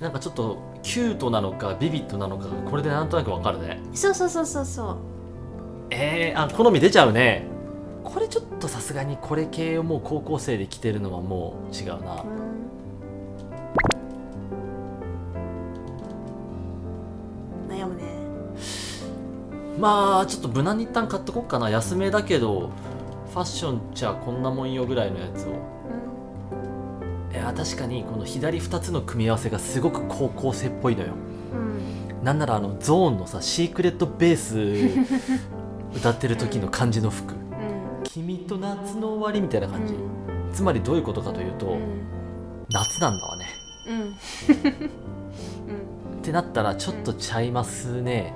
なんかちょっとキュートなのかビビッドなのかがこれでなんとなくわかるね。そうそうそうそうそう。えー、あ好み出ちゃうね。これちょっとさすがにこれ系をもう高校生で着てるのはもう違うな。うん。悩むね。まあちょっと無難に一旦買っとこっかな。安めだけどファッションじゃこんなもんよぐらいのやつを。いや確かにこの左2つの組み合わせがすごく高校生っぽいのよ。うん。なんならあのゾーンのさシークレットベース歌ってる時の感じの服。うん。君と夏の終わりみたいな感じ、うん。つまりどういうことかというと、うん。夏なんだわね。うん。ってなったらちょっとちゃいますね。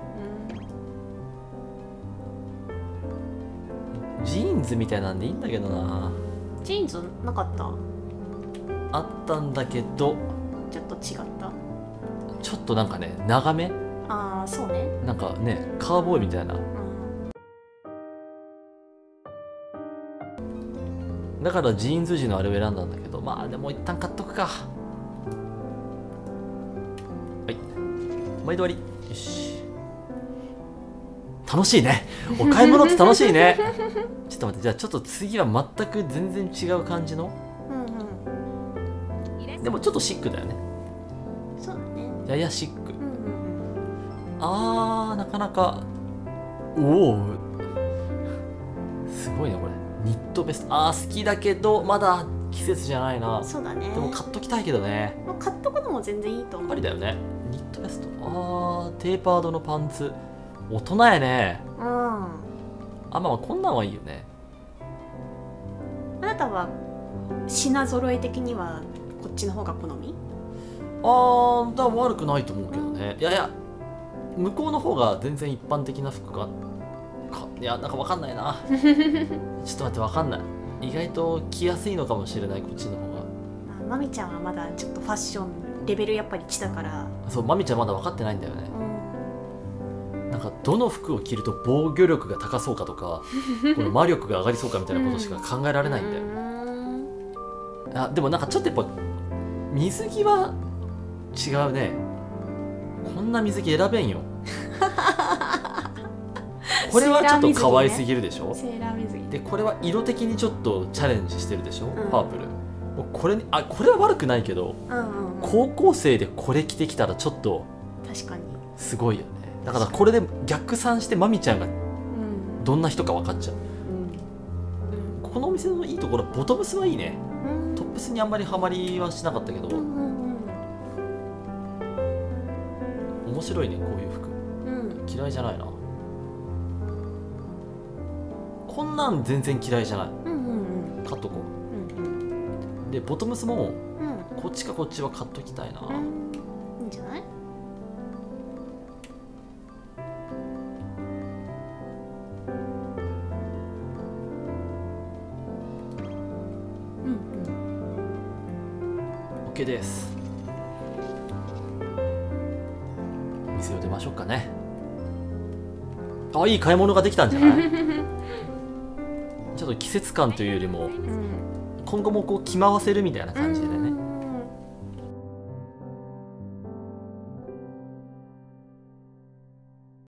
ジーンズみたいなんでいいんだけどな。ジーンズなかった？あったんだけどちょっと違った？ちょっとなんかね長め？ああそうね。なんかねカウボーイみたいな。うん。だからジーンズ地のあれを選んだんだけどまあでも一旦買っとくか。はい。毎度終わり。よし。楽しいね。お買い物って楽しいね。ちょっと待ってじゃあちょっと次は全く全然違う感じのでもちょっとシックだよね。そうだね。ややシック。うんうんあーなかなか。おお。すごいねこれ。ニットベスト。あー好きだけどまだ季節じゃないな。うんそうだね。でも買っときたいけどね。まあ買っとくのも全然いいと思う。ありだよね。ニットベスト。あーテーパードのパンツ。大人やね。うん。ああまあまあこんなんはいいよね。なたは品揃え的にはこっちの方が好み？あーだ悪くないと思うけどね。いやいや向こうの方が全然一般的な服がかいやなんかわかんないな。ちょっと待ってわかんない。意外と着やすいのかもしれないこっちの方が。まみちゃんはまだちょっとファッションレベルやっぱり1だから。そうまみちゃんまだ分かってないんだよね。うん。なんかどの服を着ると防御力が高そうかとか この魔力が上がりそうかみたいなことしか考えられないんだよ、うん。あでもなんかちょっとやっぱ水着は違うね。こんな水着選べんよ。これはちょっと可愛すぎるでしょ、セーラー水着。でこれは色的にちょっとチャレンジしてるでしょ、ん。パープル。これにあこれは悪くないけどうんうんうん。高校生でこれ着てきたらちょっと確かに。すごいよね。だからこれで逆算してまみちゃんがうん。どんな人か分かっちゃう。うん。このお店のいいところはボトムスはいいねうんトップスにあんまりハマりはしなかったけど、うんうん面白いねこういう服。うん。嫌いじゃないな。こんなん全然嫌いじゃない。うんうんうん。買っとこう。んうん。うでボトムスもうん。こっちかこっちは買っときたいな、うん。いいんじゃない？OK です。店を出ましょうかね。あいい買い物ができたんじゃない？ちょっと季節感というよりもうん。今後もこう着回せるみたいなう感